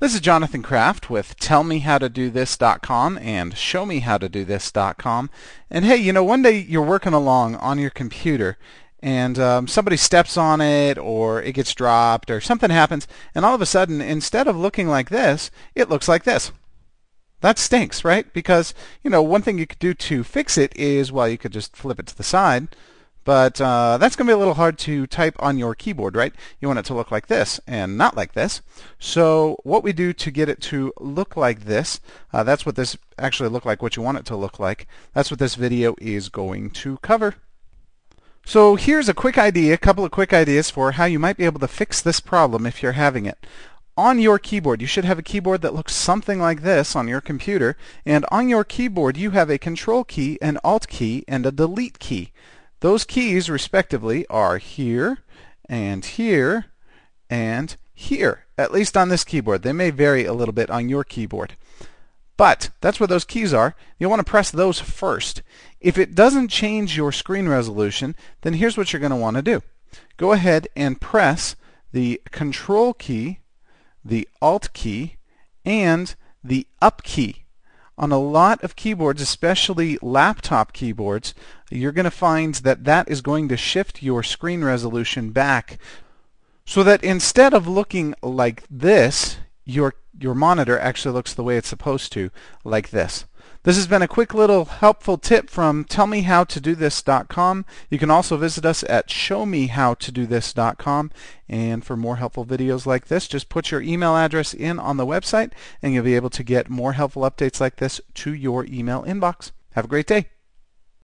This is Jonathan Kraft with TellMeHowToDoThis.com and ShowMeHowToDoThis.com. And hey, you know, one day you're working along on your computer and um, somebody steps on it or it gets dropped or something happens and all of a sudden instead of looking like this, it looks like this. That stinks, right? Because, you know, one thing you could do to fix it is, well, you could just flip it to the side but uh, that's going to be a little hard to type on your keyboard, right? You want it to look like this and not like this. So what we do to get it to look like this, uh, that's what this actually look like, what you want it to look like. That's what this video is going to cover. So here's a quick idea, a couple of quick ideas for how you might be able to fix this problem if you're having it. On your keyboard, you should have a keyboard that looks something like this on your computer, and on your keyboard you have a control key, an alt key, and a delete key. Those keys, respectively, are here and here and here, at least on this keyboard. They may vary a little bit on your keyboard. But that's where those keys are. You'll want to press those first. If it doesn't change your screen resolution, then here's what you're going to want to do. Go ahead and press the Control key, the Alt key, and the Up key on a lot of keyboards, especially laptop keyboards, you're going to find that that is going to shift your screen resolution back so that instead of looking like this, your, your monitor actually looks the way it's supposed to, like this. This has been a quick little helpful tip from tellmehowtodothis.com. You can also visit us at showmehowtodothis.com. And for more helpful videos like this, just put your email address in on the website and you'll be able to get more helpful updates like this to your email inbox. Have a great day.